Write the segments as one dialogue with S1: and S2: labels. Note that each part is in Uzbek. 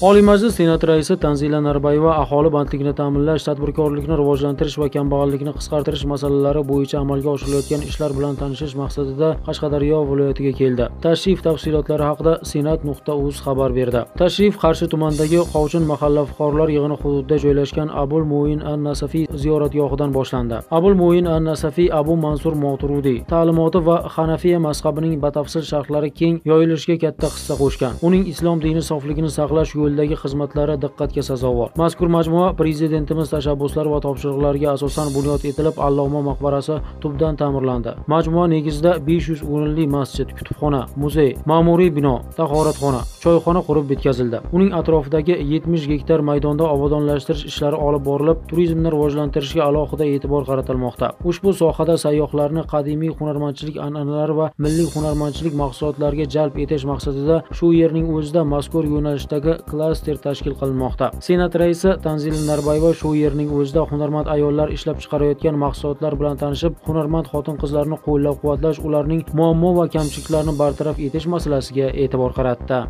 S1: Oliy Majlis Senati raisi Tanzila Narbayeva aholi bandligini ta'minlash, tadbirkorlikni rivojlantirish va kambag'allikni qisqartirish masalalari bo'yicha amalga oshirilayotgan ishlar bilan tanishish maqsadida Qashqadaryo viloyatiga keldi. Tashrif tafsilotlari haqida senat.uz xabar berdi. Tashrif Qarshi tumanidagi Qovchin mahalla fuqarolar yig'ini hududida joylashgan Abul Mo'in an-Nasafiy ziyoratgohidan boshlandi. Abul Mo'in an-Nasafiy Abu Mansur Moturudiy ta'limoti va Hanafiya mazhabining batafsil sharhlari keng yoyilishiga katta hissa qo'shgan. Uning islom dini sofligini saqlash yo'ldagi xizmatlari diqqatga sazovor. Mazkur majmua prezidentimiz tashabbuslari va topshiriqlariga asosan bunyod etilib, Alloma maqbarasi tubdan ta'mirlandi. Majmua negizida 500 o'rinli masjid, kutubxona, muzey, ma'muriy bino, tahoratxona, choyxona qurib bitkazildi. Uning atrofidagi 70 gektar maydonda obodonlashtirish ishlari olib borilib, turizmni rivojlantirishga alohida e'tibor qaratilmoqda. Ushbu sohada sayyohlarni qadimiy hunarmandchilik an'analari va milliy hunarmandchilik mahsulotlariga jalb etish maqsadida shu yerning o'zida mazkur yo'nalishdagi klaster tashkil qilinmoqda. Senat raisi Tanzila Narbayeva shu yerning o'zida hunarmand ayollar ishlab chiqarayotgan mahsulotlar bilan tanishib, hunarmand xotin-qizlarni qo'llab-quvvatlash, ularning muammo va kamchiliklarini bartaraf etish masalasiga e'tibor qaratdi.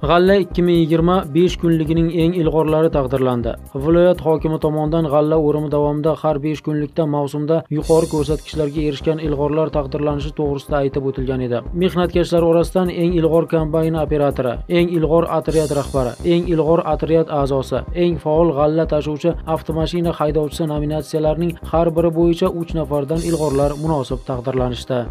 S1: G'alla 2020 5 kunligining eng ilg'orlari taqdirlandi. Viloyat hokimi tomonidan g'alla o'rimi davomida har 5 kunlikda mavsumda yuqori ko'rsatkichlarga erishgan ilg'orlar taqdirlanishi to'g'risida aytib o'tilgan edi. Mehnatkashlar orasidan eng ilg'or kombayn operatori, eng ilg'or otryad rahbari, eng ilg'or otryad a'zosi, eng faol g'alla tashuvchi avtomashina haydovchisi nominatsiyalarining har biri bo'yicha 3 nafardan ilg'orlar munosib taqdirlanishdi.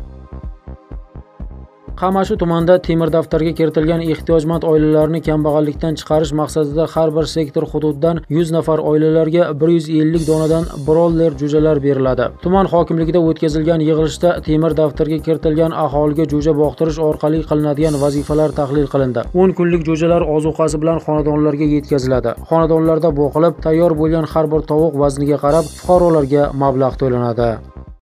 S1: Qamashi tumanida temir daftarga kiritilgan ehtiyojmand oilalarni kambag'allikdan chiqarish maqsadida har bir sektor hududdan 100 nafar oilalarga 150 donadan broller jo'jalar beriladi. Tuman hokimligida o'tkazilgan yig'ilishda temir daftarga kiritilgan aholiga jo'ja boqtirish orqali qilinadigan vazifalar tahlil qilindi. 10 kunlik jo'jalar ozuqasi bilan xonadonlarga yetkaziladi. Xonadonlarda boqilib, tayyor bo'lgan har bir tovuq vazniga qarab fuqarolarga mablag' to'lanadi.